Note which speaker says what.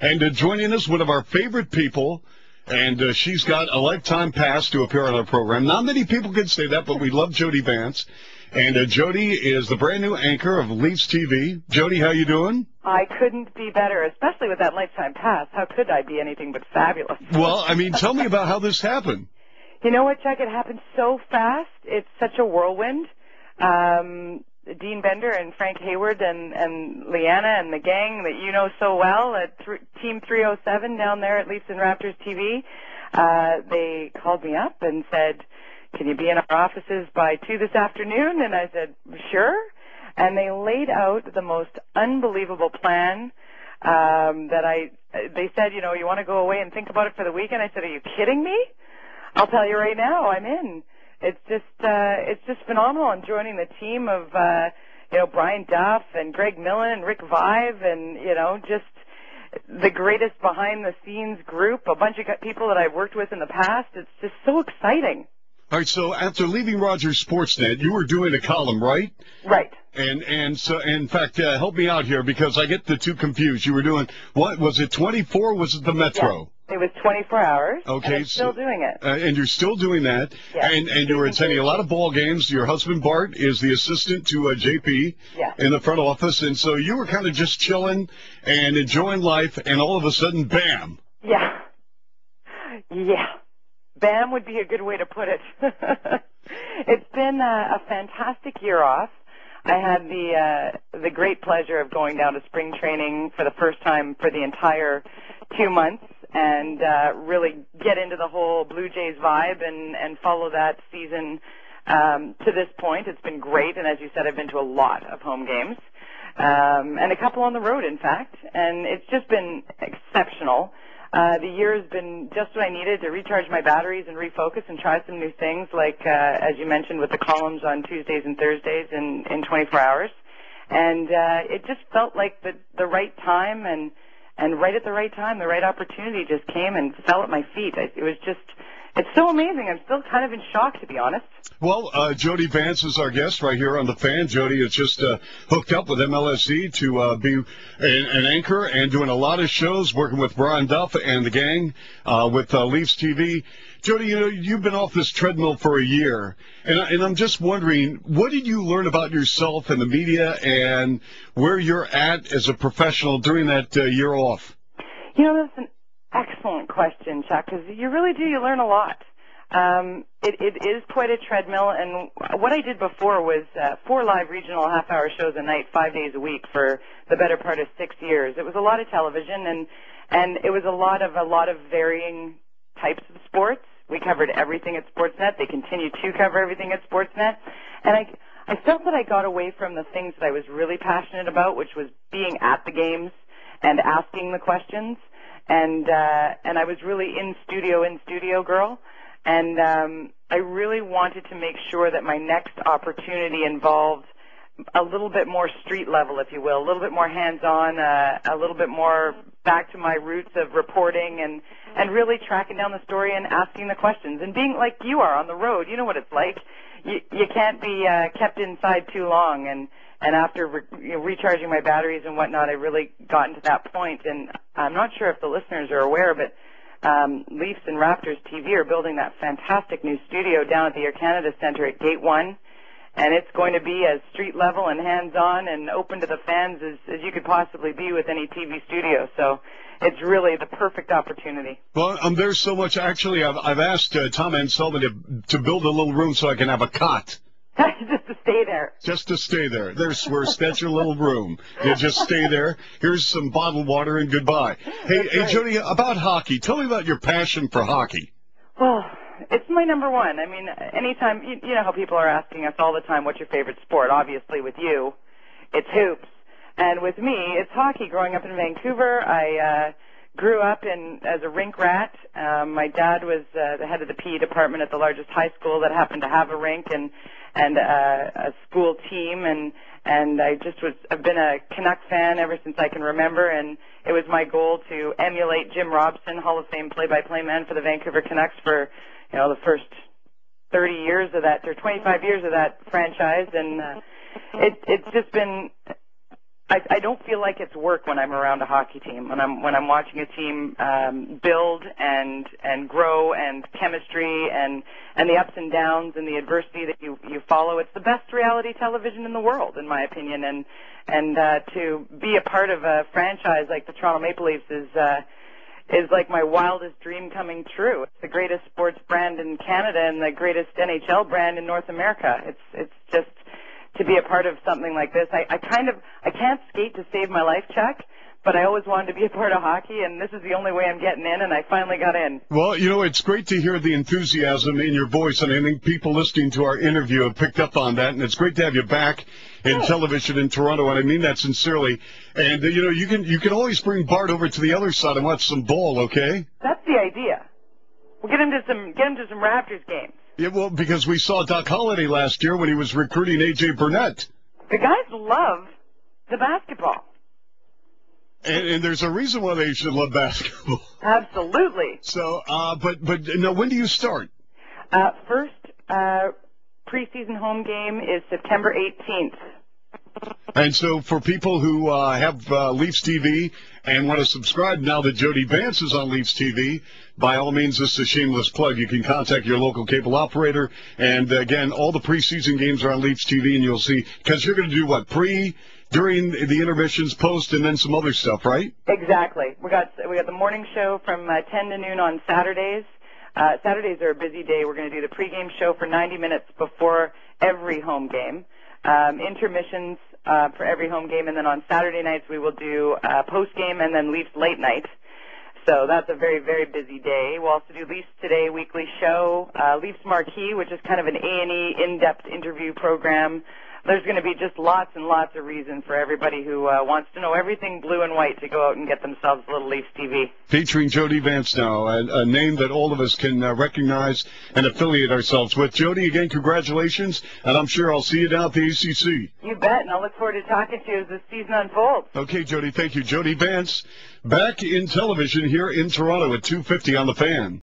Speaker 1: And uh, joining us, one of our favorite people, and uh, she's got a lifetime pass to appear on our program. Not many people can say that, but we love Jody Vance. And uh, Jody is the brand new anchor of Leafs TV. Jody, how you doing?
Speaker 2: I couldn't be better, especially with that lifetime pass. How could I be anything but fabulous?
Speaker 1: Well, I mean, tell me about how this happened.
Speaker 2: You know what, Chuck? It happened so fast. It's such a whirlwind. Um, Dean Bender and Frank Hayward and, and Leanna and the gang that you know so well at th- Team 307 down there at Leafs and Raptors TV, uh, they called me up and said, can you be in our offices by 2 this afternoon? And I said, sure. And they laid out the most unbelievable plan um, that I, they said, you know, you want to go away and think about it for the weekend? I said, are you kidding me? I'll tell you right now, I'm in it's just uh, it's just phenomenal. And joining the team of uh, you know Brian Duff and Greg Millen and Rick Vaive and you know just the greatest behind the scenes group, a bunch of people that I've worked with in the past. It's just so exciting.
Speaker 1: All right, so after leaving Rogers Sportsnet, you were doing a column, right?
Speaker 2: Right.
Speaker 1: And and so in fact, uh, help me out here because I get the two confused. You were doing what was it? Twenty four? Was it the Metro?
Speaker 2: It was 24 hours.
Speaker 1: Okay,
Speaker 2: and still doing it.
Speaker 1: Uh, and you're still doing that.
Speaker 2: Yes.
Speaker 1: And and you were attending a lot of ball games. Your husband Bart is the assistant to uh, JP
Speaker 2: yes.
Speaker 1: in the front office, and so you were kind of just chilling and enjoying life, and all of a sudden, bam.
Speaker 2: Yeah. Yeah. Bam would be a good way to put it. it's been a, a fantastic year off. I had the uh, the great pleasure of going down to spring training for the first time for the entire two months and uh, really get into the whole Blue Jays vibe and and follow that season um, to this point. It's been great, and as you said, I've been to a lot of home games um, and a couple on the road, in fact, and it's just been exceptional. Uh, the year has been just what I needed to recharge my batteries and refocus and try some new things, like uh, as you mentioned with the columns on Tuesdays and Thursdays in in 24 hours, and uh, it just felt like the the right time and and right at the right time, the right opportunity just came and fell at my feet. I, It was just it's so amazing. I'm still kind of in shock, to be honest.
Speaker 1: Well, uh, Jody Vance is our guest right here on the fan. Jody is just uh, hooked up with MLSE to uh, be an, an, anchor and doing a lot of shows, working with Brian Duff and the gang uh, with uh, Leafs TV. Jody, you know you've been off this treadmill for a year, and, and I'm just wondering, what did you learn about yourself and the media, and where you're at as a professional during that uh, year off?
Speaker 2: You know, that's an excellent question, Chuck, because you really do. You learn a lot. Um, it, it is quite a treadmill, and what I did before was uh, four live regional half-hour shows a night, five days a week for the better part of six years. It was a lot of television, and and it was a lot of a lot of varying types of sports. We covered everything at Sportsnet. They continue to cover everything at Sportsnet, and I I felt that I got away from the things that I was really passionate about, which was being at the games and asking the questions and uh, and I was really in studio, in studio girl, and um, I really wanted to make sure that my next opportunity involved a little bit more street level, if you will, a little bit more hands-on, uh, a little bit more back to my roots of reporting and and really tracking down the story and asking the questions and being like you are on the road. You know what it's like. You you can't be uh, kept inside too long and and after re- recharging my batteries and whatnot, I really gotten to that point. And I'm not sure if the listeners are aware, but um, Leafs and Raptors TV are building that fantastic new studio down at the Air Canada Centre at Gate One, and it's going to be as street level and hands-on and open to the fans as, as you could possibly be with any TV studio. So it's really the perfect opportunity.
Speaker 1: Well, um, there's so much. Actually, I've, I've asked uh, Tom Anselmi to, to build a little room so I can have a cot.
Speaker 2: just to stay there.
Speaker 1: Just to stay there. There's where that's your little room. You just stay there. Here's some bottled water and goodbye. Hey, hey, Jody, about hockey. Tell me about your passion for hockey.
Speaker 2: Well, it's my number one. I mean, anytime you, you know how people are asking us all the time, "What's your favorite sport?" Obviously, with you, it's hoops, and with me, it's hockey. Growing up in Vancouver, I. uh grew up in as a rink rat. Um, my dad was uh, the head of the PE department at the largest high school that happened to have a rink, and and uh, a school team and and I just was I've been a Canuck fan ever since I can remember and it was my goal to emulate Jim Robson, Hall of Fame play-by-play man for the Vancouver Canucks for you know the first 30 years of that or 25 years of that franchise. And uh, it it's just been I, I don't feel like it's work when I'm around a hockey team. When I'm when I'm watching a team um, build and and grow and chemistry and and the ups and downs and the adversity that you you follow. It's the best reality television in the world, in my opinion. And and uh, to be a part of a franchise like the Toronto Maple Leafs is. Uh, is like my wildest dream coming true. It's the greatest sports brand in Canada and the greatest NHL brand in North America. It's it's just to be a part of something like this. I, I kind of I can't skate to save my life, Chuck. But I always wanted to be a part of hockey, and this is the only way I'm getting in, and I finally got in.
Speaker 1: Well, you know, it's great to hear the enthusiasm in your voice, and I think people listening to our interview have picked up on that, and it's great to have you back in television in Toronto, and I mean that sincerely. And uh, you know, you can you can always bring Bart over to the other side and watch some ball, okay?
Speaker 2: That's the idea. We'll get him to some get him to some Raptors games.
Speaker 1: Yeah, well, because we saw Doc Halladay last year when he was recruiting AJ Burnett.
Speaker 2: The guys love the basketball.
Speaker 1: And, and there's a reason why they should love basketball.
Speaker 2: Absolutely.
Speaker 1: So, uh, but but now, when do you start?
Speaker 2: Uh, first uh, preseason home game is September 18th.
Speaker 1: And so, for people who uh, have uh, Leafs TV and want to subscribe now that Jody Vance is on Leafs TV, by all means, this is a shameless plug. You can contact your local cable operator. And again, all the preseason games are on Leafs TV, and you'll see because you're going to do what pre, during the intermissions, post, and then some other stuff, right?
Speaker 2: Exactly. We got we got the morning show from uh, 10 to noon on Saturdays. Uh, Saturdays are a busy day. We're going to do the pregame show for 90 minutes before every home game. Um, intermissions uh, for every home game, and then on Saturday nights we will do uh, post game and then Leafs late night. So that's a very very busy day. We'll also do Leafs Today weekly show, uh, Leafs Marquee, which is kind of an A and E in-depth interview program there's going to be just lots and lots of reason for everybody who uh, wants to know everything blue and white to go out and get themselves a little Leafs TV.
Speaker 1: Featuring Jody Vance now, a, a name that all of us can uh, recognize and affiliate ourselves with. Jody, again, congratulations, and I'm sure I'll see you down at the ACC.
Speaker 2: You bet, and I'll look forward to talking to you as the season unfolds.
Speaker 1: Okay, Jody, thank you. Jody Vance, back in television here in Toronto at 250 on the fan.